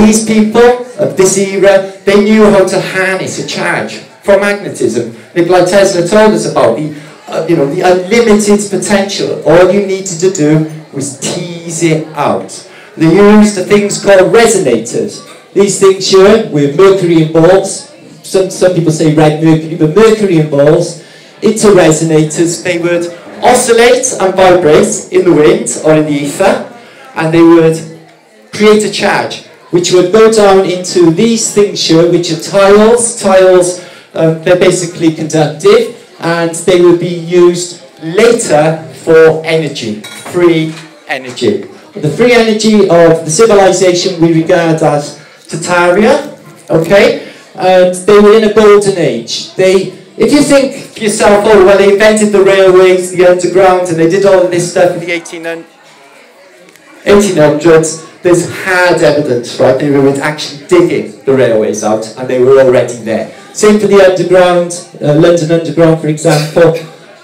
These people of this era, they knew how to harness a charge from magnetism. Nikola Tesla told us about the, uh, you know, the unlimited potential. All you needed to do was tease it out. They used the things called resonators. These things here with mercury in balls. Some, some people say red mercury, but mercury balls into resonators. They would oscillate and vibrate in the wind or in the ether, and they would create a charge, which would go down into these things here, which are tiles. Tiles, um, they're basically conductive, and they would be used later for energy, free energy. The free energy of the civilization we regard as Tartaria, okay? And they were in a golden age. They, if you think yourself, oh, well, they invented the railways, the underground, and they did all of this stuff in the 1800s, there's hard evidence, right? They were actually digging the railways out, and they were already there. Same for the underground, uh, London Underground, for example.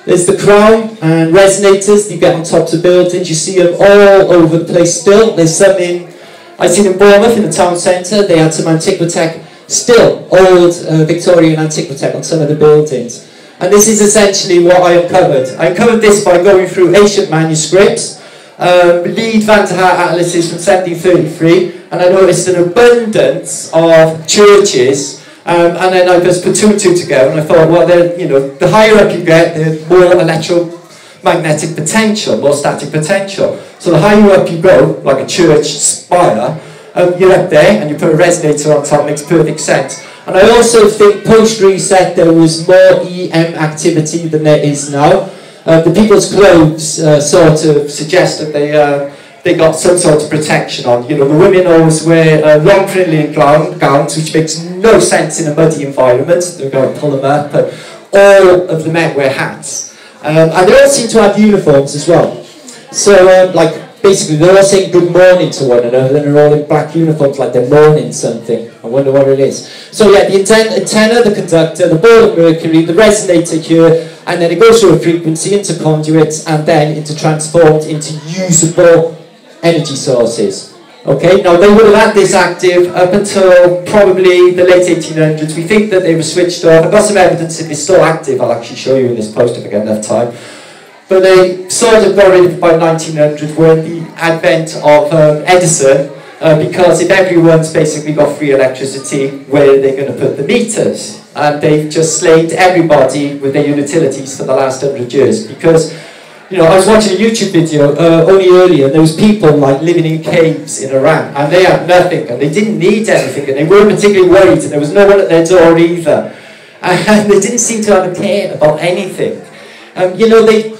There's the crown and resonators you get on tops of buildings. You see them all over the place still. There's some in, I seen in Bournemouth in the town centre. They had some Antiquitech, still old uh, Victorian Antiquitech on some of the buildings. And this is essentially what I uncovered. I uncovered this by going through ancient manuscripts, um, Lead Haar atlases from 1733, and I noticed an abundance of churches um, and then I just put two and two together, and I thought, well, you know, the higher up you get, the more electromagnetic potential, more static potential. So the higher up you go, like a church spire, um, you're up there, and you put a resonator on top, makes perfect sense. And I also think post-reset there was more EM activity than there is now. Uh, the people's clothes uh, sort of suggest that they uh, they got some sort of protection on. You know, the women always wear uh, long crinoline gowns, which makes no sense in a muddy environment. They're going to pull them up. But all of the men wear hats. Um, and they all seem to have uniforms as well. So, um, like, basically, they're all saying good morning to one another, and they're all in black uniforms, like they're mourning something. I wonder what it is. So, yeah, the antenna, the conductor, the ball of mercury, the resonator here, and then it goes through a frequency into conduits, and then into transformed into usable energy sources. Okay, now they would have had this active up until probably the late 1800s. We think that they were switched off. I've got some evidence if it's still active. I'll actually show you in this post if I get enough time. But they sort of it by 1900 with the advent of um, Edison, uh, because if everyone's basically got free electricity, where are they going to put the meters? And they've just slaved everybody with their utilities for the last hundred years because you know, I was watching a YouTube video uh, only earlier, and there was people like living in caves in Iran, and they had nothing, and they didn't need anything, and they weren't particularly worried, and there was no one at their door either, and they didn't seem to have a care about anything. Um, you know, they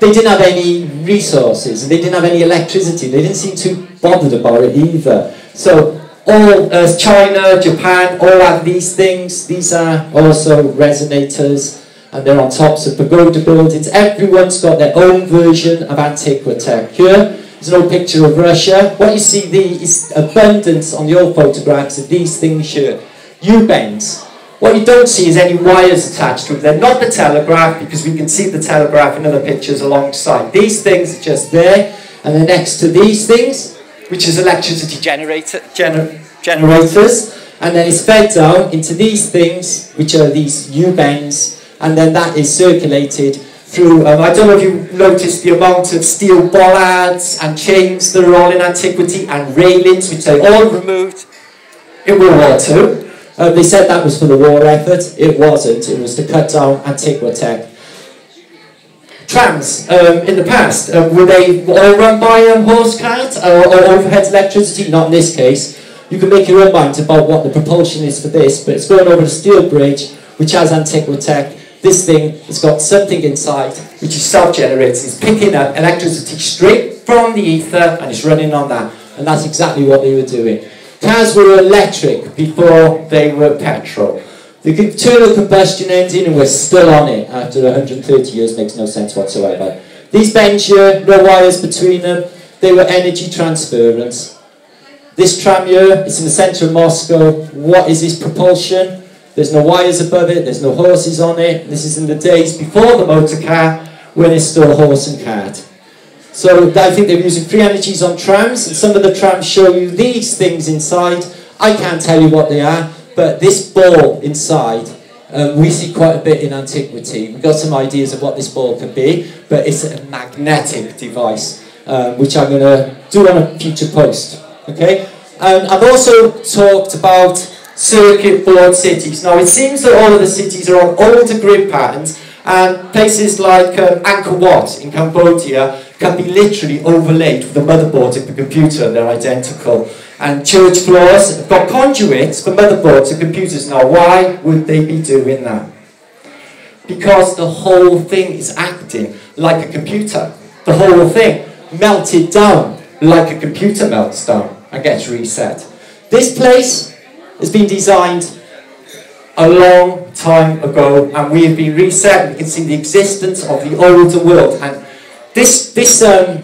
they didn't have any resources, they didn't have any electricity. They didn't seem too bothered about it either. So all uh, China, Japan, all have these things. These are also resonators and they're on tops of pagoda buildings. Everyone's got their own version of Antiquitech. Here an old picture of Russia. What you see there is abundance on the old photographs of these things here. U-bends. What you don't see is any wires attached to them. They're not the telegraph because we can see the telegraph in other pictures alongside. These things are just there and they're next to these things, which is electricity generator, gener generators. And then it's fed down into these things, which are these U-bends, and then that is circulated through, um, I don't know if you noticed the amount of steel bollards and chains that are all in antiquity and railings, which they all removed in World War II. Um, they said that was for the war effort. It wasn't. It was to cut down Antiquitech. Trams, um, in the past, um, were they all run by a horse cart or, or overhead electricity? Not in this case. You can make your own mind about what the propulsion is for this, but it's going over a steel bridge, which has Antiquitech, this thing has got something inside which is self-generating. It's picking up electricity straight from the ether and it's running on that. And that's exactly what they were doing. Cars were electric before they were petrol. The internal combustion engine, and we're still on it after 130 years, makes no sense whatsoever. These bends here, no wires between them, they were energy transference. This tram here, it's in the centre of Moscow. What is this propulsion? There's no wires above it, there's no horses on it. This is in the days before the motor car, when it's still horse and cart. So I think they're using free energies on trams, and some of the trams show you these things inside. I can't tell you what they are, but this ball inside, um, we see quite a bit in antiquity. We've got some ideas of what this ball could be, but it's a magnetic device, um, which I'm going to do on a future post. Okay? And I've also talked about circuit board cities. Now, it seems that all of the cities are on older grid patterns, and places like um, Angkor Wat in Cambodia can be literally overlaid with the motherboard of the computer, and they're identical. And church floors have got conduits for motherboards of computers. Now, why would they be doing that? Because the whole thing is acting like a computer. The whole thing melted down like a computer melts down and gets reset. This place has been designed a long time ago and we have been reset. We can see the existence of the older world. And this, this um,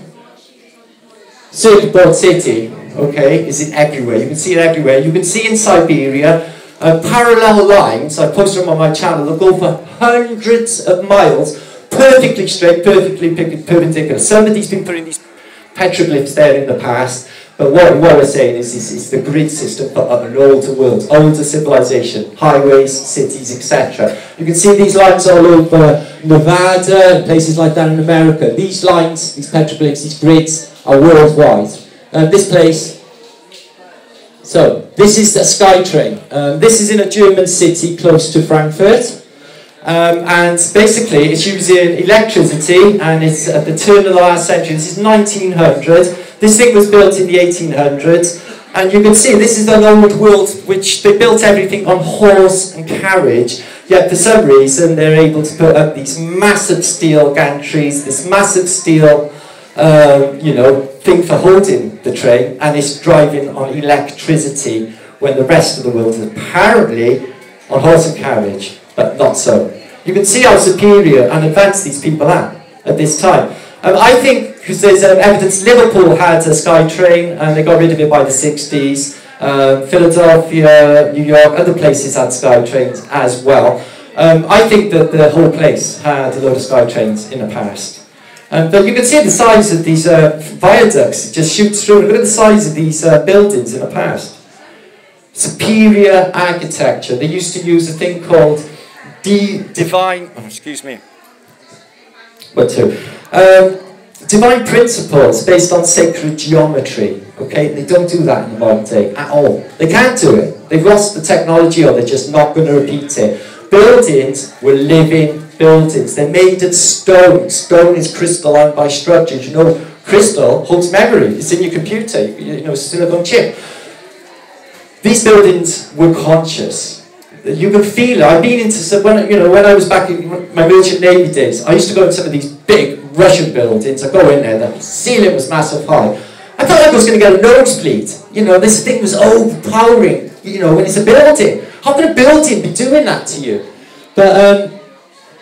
circuit board city, okay, is in everywhere. You can see it everywhere. You can see in Siberia uh, parallel lines, I posted them on my channel, that go for hundreds of miles, perfectly straight, perfectly perpendicular. Somebody's been putting these petroglyphs there in the past. But what, what we're saying is, is, the grid system of an older world, older civilization, highways, cities, etc. You can see these lines all over Nevada and places like that in America. These lines, these petroglyphs, these grids are worldwide. Uh, this place, so this is the SkyTrain. Um, this is in a German city close to Frankfurt. Um, and basically it's using electricity and it's at the turn of the last century, this is 1900 this thing was built in the 1800s, and you can see this is an old world which they built everything on horse and carriage, yet for some reason they're able to put up these massive steel gantries, this massive steel, um, you know, thing for holding the train, and it's driving on electricity when the rest of the world is apparently on horse and carriage, but not so. You can see how superior and advanced these people are at this time. Um, I think because there's um, evidence Liverpool had a SkyTrain and they got rid of it by the 60s. Um, Philadelphia, New York, other places had SkyTrains as well. Um, I think that the whole place had a load of SkyTrains in the past. Um, but you can see the size of these uh, viaducts, it just shoots through. Look at the size of these uh, buildings in the past. Superior architecture. They used to use a thing called the divine, oh, excuse me, what two. Um, divine principles based on sacred geometry. Okay, they don't do that in the modern day at all. They can't do it. They've lost the technology or they're just not going to repeat it. Buildings were living buildings. They're made of stone. Stone is crystalline by structures. You know, crystal holds memory. It's in your computer. You know, silicon chip. These buildings were conscious. You can feel it. I've been into some, when, you know, when I was back in my merchant navy days, I used to go in some of these big Russian buildings. I go in there, the ceiling was massive high. I like I was going to get a nosebleed. You know, this thing was overpowering, you know, when it's a building. How can a building be doing that to you? But, um,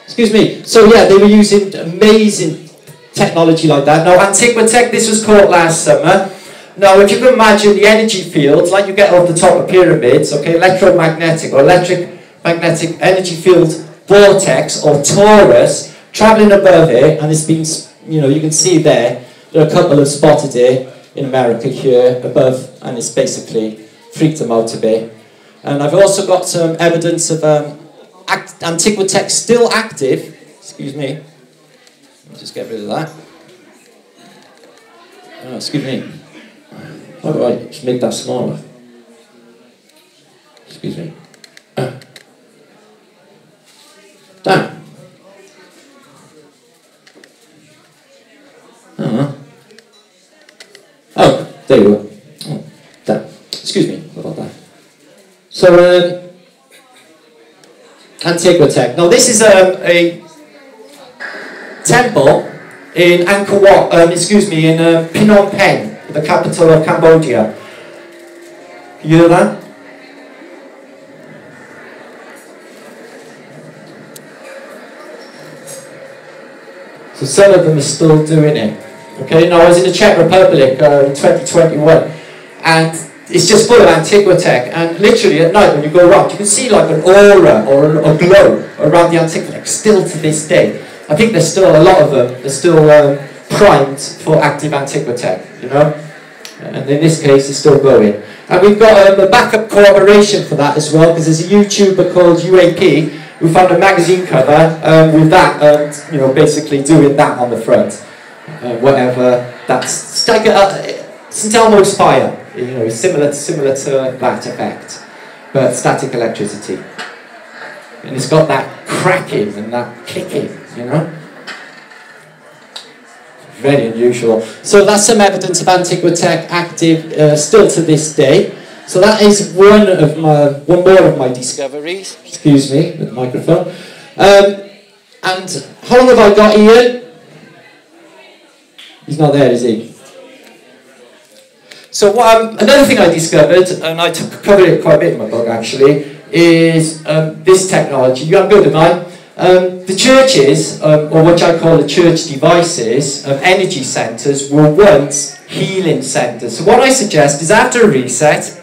excuse me. So, yeah, they were using amazing technology like that. Now, Antiquitech, this was caught last summer. Now, if you can imagine the energy fields, like you get off the top of pyramids, okay, electromagnetic or electric magnetic energy field vortex or torus, traveling above it, and it's been, you know, you can see there, there are a couple have spotted it in America here above, and it's basically freaked them out a bit. And I've also got some evidence of um, Antiquitech still active. Excuse me. Let me just get rid of that. Oh, excuse me. How do I make that smaller? Excuse me. Damn. Uh-huh. Oh, there you go. Oh. Excuse me about that. So, um, Antiquitech. Now, this is um, a temple in Angkor Wat, um, excuse me, in uh, Phnom Penh, the capital of Cambodia. You that? So some of them are still doing it. Okay, now I was in the Czech Republic uh, in 2021, and it's just full of Antiquitech, and literally at night when you go around, you can see like an aura or a, glow around the Antiquitech, still to this day. I think there's still a lot of them, they're still um, primed for active Antiquitech, you know? And in this case, it's still going. And we've got um, a backup corroboration for that as well, because there's a YouTuber called UAP who found a magazine cover um, with that, um, you know, basically doing that on the front. Uh, whatever, that's it's like a, St Elmo's fire, you know, similar, to, similar to that effect, but static electricity. And it's got that cracking and that clicking, you know? Very unusual. So that's some evidence of Antiquitech active uh, still to this day. So that is one of my one more of my discoveries. Excuse me, with the microphone. Um, and how long have I got, Ian? He's not there, is he? So um, another thing I discovered, and I took, covered it quite a bit in my book actually, is um, this technology. You have good, am I? Um, the churches, um, or what I call the church devices of energy centres, were once healing centres. So what I suggest is after a reset,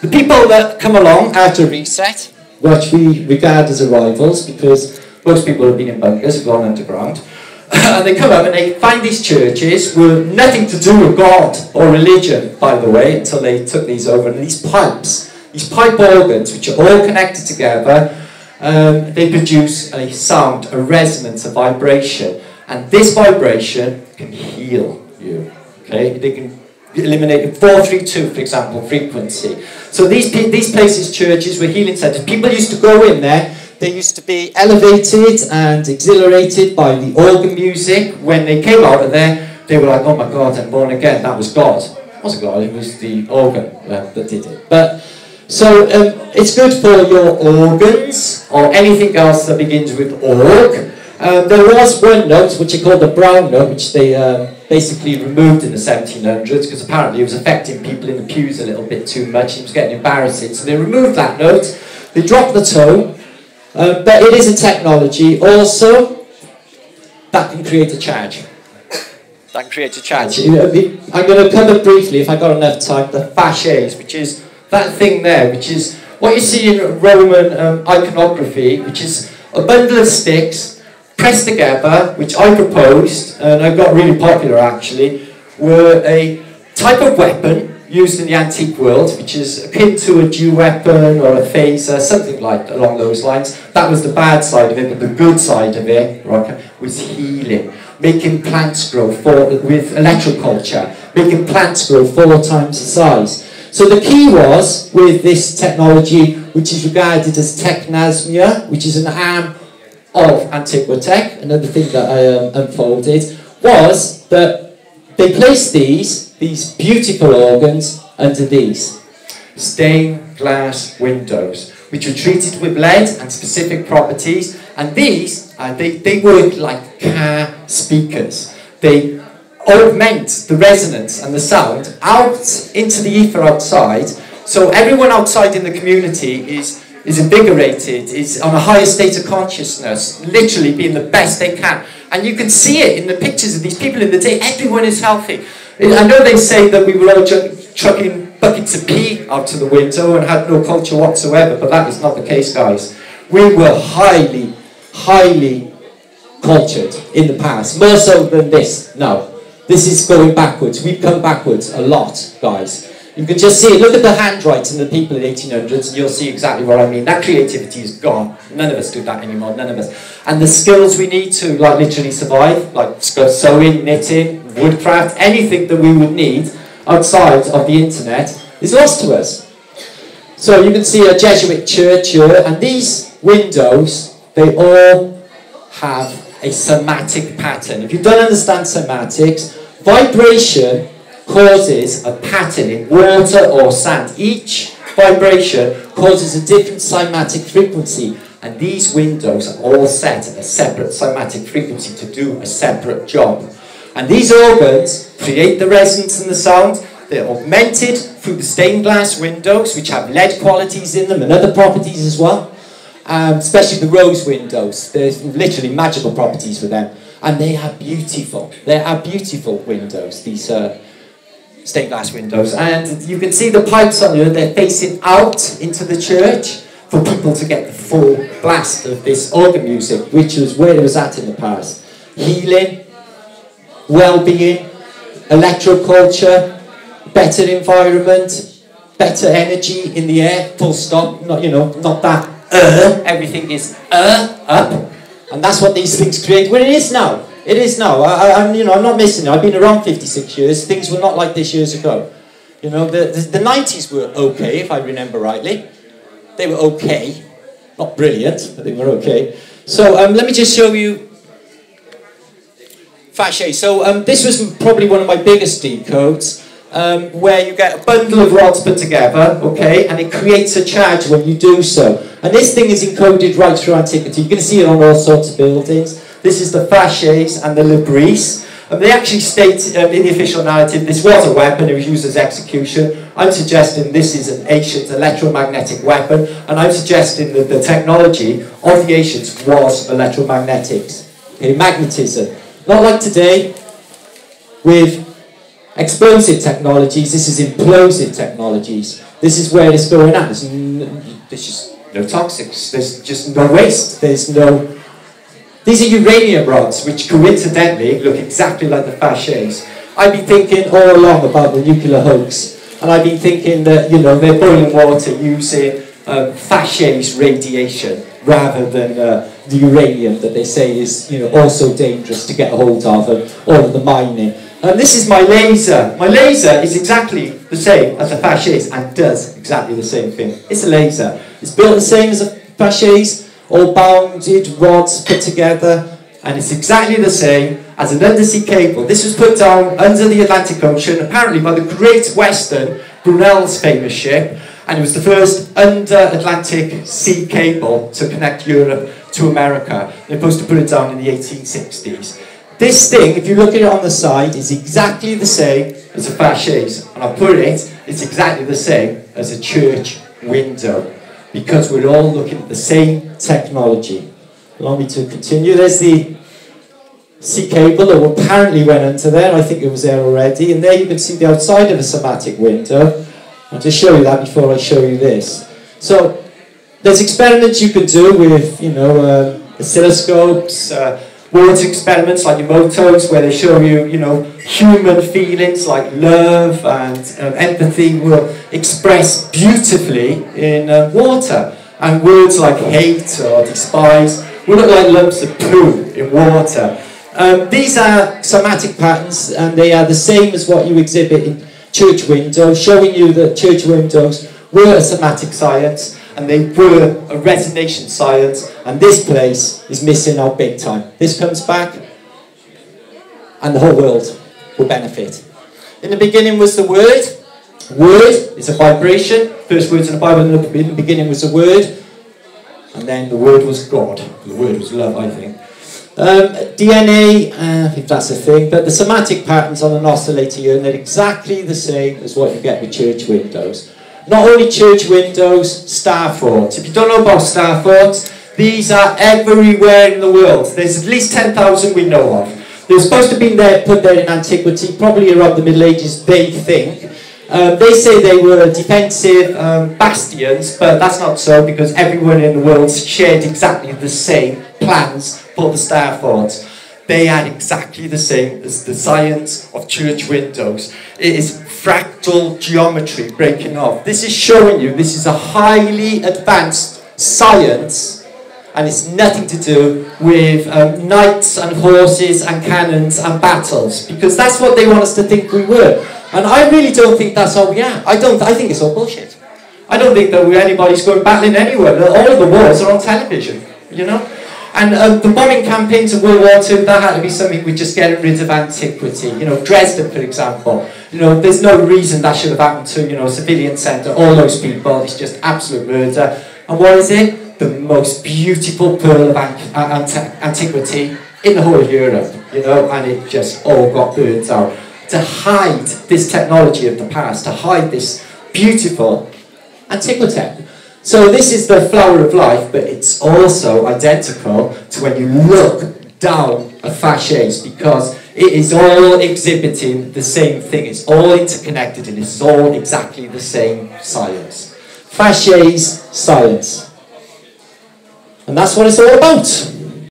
the people that come along after a reset, which we regard as arrivals, because most people have been in bunkers, have gone underground, and they come up and they find these churches with nothing to do with God or religion, by the way, until they took these over, and these pipes, these pipe organs, which are all connected together, um, they produce a sound, a resonance, a vibration. And this vibration can heal you. Okay? They can eliminate 432, for example, frequency. So these, these places, churches, were healing centers. People used to go in there. They used to be elevated and exhilarated by the organ music. When they came out of there, they were like, oh my God, I'm born again. That was God. It wasn't God, it was the organ uh, that did it. But so um, it's good for your organs or anything else that begins with org. Um, there was one note, which is called the brown note, which they um, basically removed in the 1700s because apparently it was affecting people in the pews a little bit too much. It was getting embarrassing. So they removed that note. They dropped the tone. Uh, but it is a technology also that can create a charge. That can create a charge. I'm going to cover briefly, if I've got enough time, the fasces, which is that thing there, which is what you see in Roman um, iconography, which is a bundle of sticks pressed together, which I proposed, and I got really popular actually, were a type of weapon used in the antique world, which is akin to a dew weapon or a phaser, something like along those lines. That was the bad side of it, but the good side of it right, was healing, making plants grow for, with electroculture, making plants grow four times the size. So the key was, with this technology, which is regarded as technasmia, which is an arm of Antiquitech, another thing that I um, unfolded, was that they placed these, these beautiful organs, under these stained glass windows, which were treated with lead and specific properties, and these, uh, they, they work like car speakers. They augment the resonance and the sound out into the ether outside. So everyone outside in the community is, is invigorated, is on a higher state of consciousness, literally being the best they can. And you can see it in the pictures of these people in the day. Everyone is healthy. I know they say that we were all chucking buckets of pee out to the window and had no culture whatsoever, but that is not the case, guys. We were highly, highly cultured in the past, more so than this now. This is going backwards. We've come backwards a lot, guys. You can just see it. Look at the handwriting of the people in the 1800s and you'll see exactly what I mean. That creativity is gone. None of us do that anymore, none of us. And the skills we need to like literally survive, like sewing, knitting, woodcraft, anything that we would need outside of the internet is lost to us. So you can see a Jesuit church here and these windows, they all have a cymatic pattern. If you don't understand cymatics, vibration causes a pattern in water or sand. Each vibration causes a different cymatic frequency, and these windows are all set at a separate cymatic frequency to do a separate job. And these organs create the resonance and the sound. They're augmented through the stained glass windows, which have lead qualities in them and other properties as well um, especially the rose windows. There's literally magical properties for them. And they are beautiful. They are beautiful windows, these uh, stained glass windows. And you can see the pipes on there, they're facing out into the church for people to get the full blast of this organ music, which was where it was at in the past. Healing, well-being, electroculture, better environment, better energy in the air, full stop, not, you know, not that, uh, everything is, uh, up. And that's what these things create. Well, it is now. It is now. I, am you know, I'm not missing it. I've been around 56 years. Things were not like this years ago. You know, the, the, the 90s were okay, if I remember rightly. They were okay. Not brilliant, but they were okay. So um, let me just show you Fache. So um, this was probably one of my biggest decodes. Um, where you get a bundle of rods put together, okay, and it creates a charge when you do so. And this thing is encoded right through antiquity. You can see it on all sorts of buildings. This is the fasces and the labrys. And they actually state um, in the official narrative this was a weapon, it was used as execution. I'm suggesting this is an ancient electromagnetic weapon, and I'm suggesting that the technology of the ancients was electromagnetics, okay, magnetism. Not like today, with explosive technologies, this is implosive technologies. This is where it's going at. There's, there's just no toxics, there's just no waste, there's no these are uranium rods, which coincidentally look exactly like the fasces. I've been thinking all along about the nuclear hoax, and I've been thinking that, you know, they're boiling water using um, radiation rather than uh, the uranium that they say is, you know, also dangerous to get a hold of and all of the mining. And this is my laser. My laser is exactly the same as the fasces and does exactly the same thing. It's a laser. It's built the same as the fasces, all bounded rods put together, and it's exactly the same as an undersea cable. This was put down under the Atlantic Ocean, apparently by the Great Western, Brunel's famous ship, and it was the first under-Atlantic sea cable to connect Europe to America. They're supposed to put it down in the 1860s. This thing, if you look at it on the side, is exactly the same as a fasces, and I put it, it's exactly the same as a church window because we're all looking at the same technology. Allow me to continue. There's the sea cable that apparently went into there. I think it was there already. And there you can see the outside of a cymatic window. I'll just show you that before I show you this. So there's experiments you can do with, you know, uh, oscilloscopes, uh, words experiments like Emoto's, where they show you, you know, human feelings like love and uh, empathy will express beautifully in uh, water. And words like hate or despise will look like lumps of poo in water. Um, these are cymatic patterns and they are the same as what you exhibit in church windows, showing you that church windows were a cymatic science and they were a resonation science and this place is missing out big time. This comes back and the whole world will benefit. In the beginning was the Word. Word is a vibration. First words in the Bible in the beginning was the Word. And then the Word was God. The Word was love, I think. Um, DNA, uh, if that's a thing, but the cymatic patterns on an oscillator here, they're exactly the same as what you get with church windows. Not only church windows, star forts. If you don't know about star forts, these are everywhere in the world. There's at least 10,000 we know of. They're supposed to have been there, put there in antiquity, probably around the Middle Ages, they think. Um, they say they were defensive um, bastions, but that's not so because everyone in the world shared exactly the same plans for the star forts. They had exactly the same as the science of church windows. It is fractal geometry breaking off. This is showing you this is a highly advanced science and it's nothing to do with um, knights and horses and cannons and battles because that's what they want us to think we were. And I really don't think that's all we are. I don't. I think it's all bullshit. I don't think that anybody's going battling anywhere. All of the wars are on television, you know. And um, the bombing campaigns of World War II, that had to be something with just getting rid of antiquity. You know, Dresden, for example. You know, there's no reason that should have happened to, you know, a civilian centre, all those people. It's just absolute murder. And what is it? the most beautiful pearl of antiquity in the whole of Europe, you know, and it just all got burnt out. To hide this technology of the past, to hide this beautiful antiquity. So this is the flower of life, but it's also identical to when you look down a fasces because it is all exhibiting the same thing. It's all interconnected and it's all exactly the same science. Fasces science. And that's what it's all about.